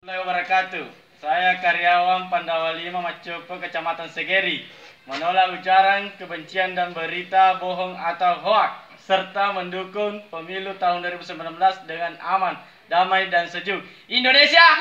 Assalamualaikum wabarakatuh. Saya karyawan Pandawa 5 Macopo Kecamatan Segeri menolak ujaran kebencian dan berita bohong atau hoak serta mendukung pemilu tahun 2019 dengan aman, damai dan sejuk. Indonesia!